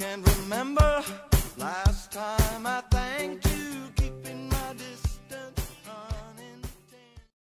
can't remember.